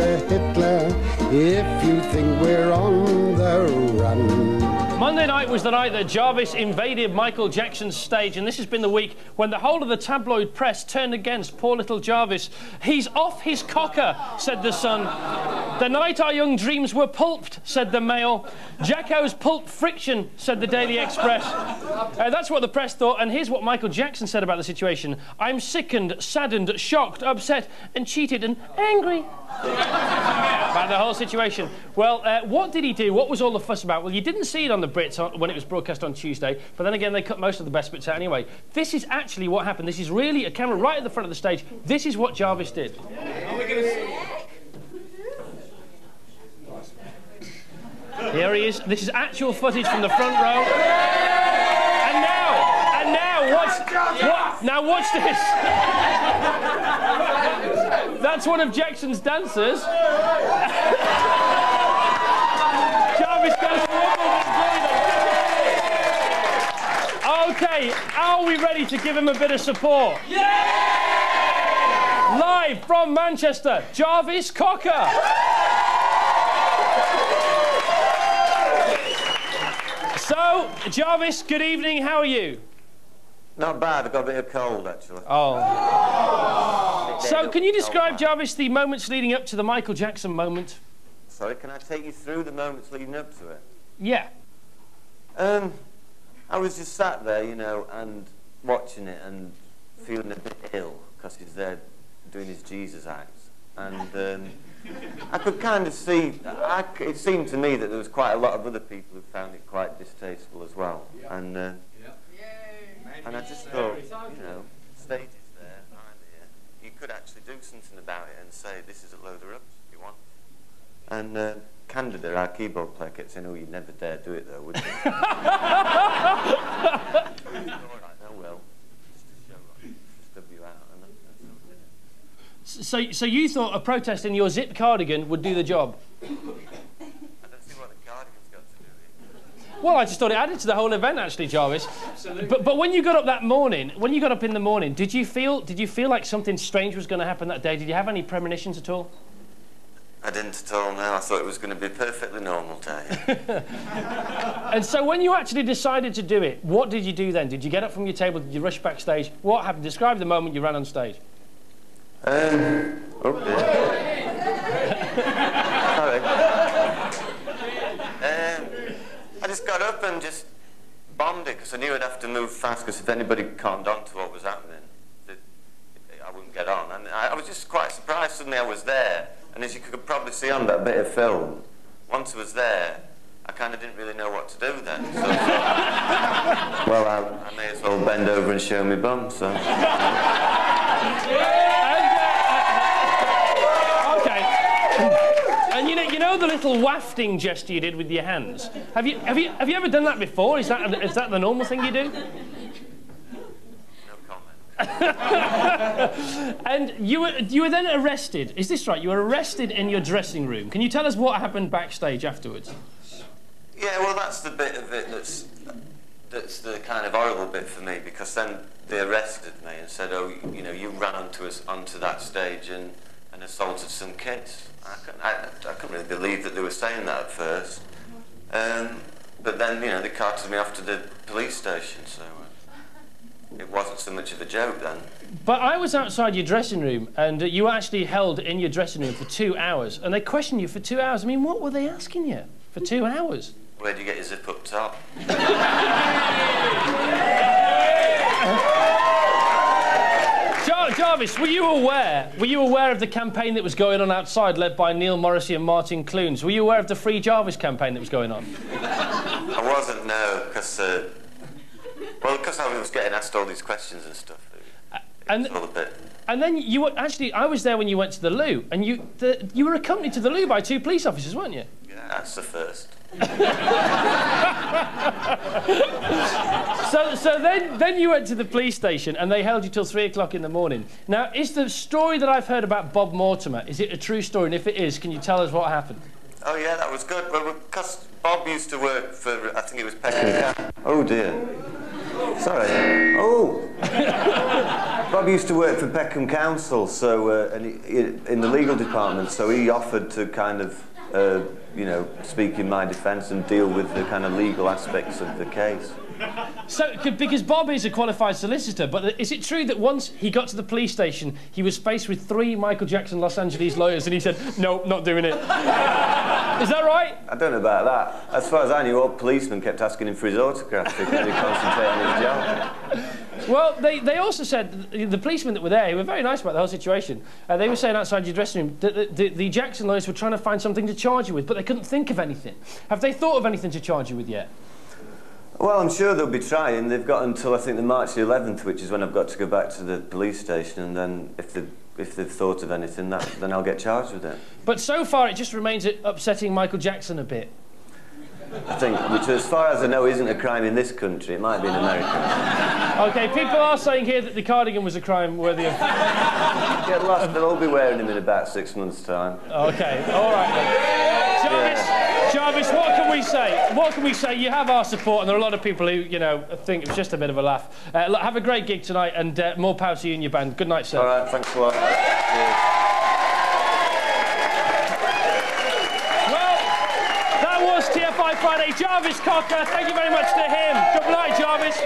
Hitler if you think we're on. Monday night was the night that Jarvis invaded Michael Jackson's stage, and this has been the week when the whole of the tabloid press turned against poor little Jarvis. He's off his cocker, said the Sun. The night our young dreams were pulped, said the Mail. Jacko's pulp friction, said the Daily Express. Uh, that's what the press thought, and here's what Michael Jackson said about the situation. I'm sickened, saddened, shocked, upset, and cheated and angry about the whole situation. Well, uh, what did he do? What was all the fuss about? Well, you didn't see it on the Brits on, when it was broadcast on Tuesday, but then again, they cut most of the best bits out anyway. This is actually what happened. This is really a camera right at the front of the stage. This is what Jarvis did. Here he is. This is actual footage from the front row. And now, and now, watch, what, now watch this. That's one of Jackson's dancers. Jarvis goes Okay, are we ready to give him a bit of support? Yeah! Live from Manchester, Jarvis Cocker. So, Jarvis, good evening. How are you? Not bad. I've got a bit of cold, actually. Oh. So, can you describe, Jarvis, the moments leading up to the Michael Jackson moment? Sorry, can I take you through the moments leading up to it? Yeah. Um, I was just sat there, you know, and watching it and feeling a bit ill because he's there doing his Jesus acts. And um, I could kind of see, I, it seemed to me that there was quite a lot of other people who found it quite distasteful as well. And, uh, and I just thought, you know, stage is there, I'm here. You could actually do something about it and say, this is a load of rubbish if you want. And uh, Candida, our keyboard player, kept saying, oh, you'd never dare do it though, would you? All right, oh well. Just a show, just dub you out. And that's what I did. So, so you thought a protest in your zip cardigan would do the job? I don't see what the cardigan's got to do with it. Well, I just thought it added to the whole event, actually, Jarvis. But, but when you got up that morning, when you got up in the morning, did you feel, did you feel like something strange was going to happen that day? Did you have any premonitions at all? I didn't at all, no. I thought it was going to be a perfectly normal day. And so when you actually decided to do it, what did you do then? Did you get up from your table? Did you rush backstage? What happened? Describe the moment you ran on stage. um, oh dear. Sorry. Um, I just got up and just bombed it because I knew I'd have to move fast because if anybody conned on to what was happening, I wouldn't get on. And I, I was just quite surprised suddenly I was there. And as you could probably see on that bit of film, once I was there, I kind of didn't really know what to do then. So, well, I, I may as well bend over and show me bum, so. And, okay. And you know, you know the little wafting gesture you did with your hands. Have you, have you, have you ever done that before? Is that, is that the normal thing you do? And you were, you were then arrested. Is this right? You were arrested in your dressing room. Can you tell us what happened backstage afterwards? Yeah, well, that's the bit of it that's that's the kind of horrible bit for me because then they arrested me and said, "Oh, you know, you ran onto us onto that stage and, and assaulted some kids." I couldn't, I, I couldn't really believe that they were saying that at first. Um, but then, you know, they carted me off to the police station, so uh, it wasn't so much of a joke then. But I was outside your dressing room, and you were actually held in your dressing room for two hours, and they questioned you for two hours. I mean, what were they asking you for two hours? Where'd you get your zip up top? Jar- Jarvis, were you aware? Were you aware of the campaign that was going on outside, led by Neil Morrissey and Martin Clunes? Were you aware of the Free Jarvis campaign that was going on? I wasn't, no, because, uh, well, because I was getting asked all these questions and stuff. It, And a bit. and then you were actually, I was there when you went to the loo, and you the, you were accompanied to the loo by two police officers, weren't you? Yeah, that's the first. So, so then, then you went to the police station and they held you till three o'clock in the morning. Now, is the story that I've heard about Bob Mortimer, is it a true story? And if it is, can you tell us what happened? Oh yeah, that was good. Well, because Bob used to work for, I think it was Peck and Cat. Oh dear. Sorry. Oh. Bob used to work for Peckham Council, so uh, and he, in the legal department. So he offered to kind of, uh, you know, speak in my defence and deal with the kind of legal aspects of the case. So, because Bob is a qualified solicitor, but is it true that once he got to the police station, he was faced with three Michael Jackson Los Angeles lawyers and he said, no, not doing it? is that right? I don't know about that. As far as I knew, all policemen kept asking him for his autograph because he concentrated on his job. Well, they, they also said, the policemen that were there, were very nice about the whole situation, uh, they were saying outside your dressing room that the, the, the Jackson lawyers were trying to find something to charge you with, but they couldn't think of anything. Have they thought of anything to charge you with yet? Well, I'm sure they'll be trying. They've got until I think the March the 11th, which is when I've got to go back to the police station, and then if they if they've thought of anything, that then I'll get charged with it. But so far, it just remains upsetting Michael Jackson a bit. I think, which as far as I know isn't a crime in this country. It might be in America. Okay, people are saying here that the cardigan was a crime worthy of... Get lost, they'll all be wearing them in about six months' time. Okay, all right then. Jarvis, Jarvis, what can we say? What can we say? You have our support, and there are a lot of people who, you know, think it was just a bit of a laugh. Uh, look, have a great gig tonight, and uh, more power to you and your band. Good night, sir. All right, thanks a lot. Well, that was TFI Friday. Jarvis Cocker, thank you very much to him. Good night, Jarvis.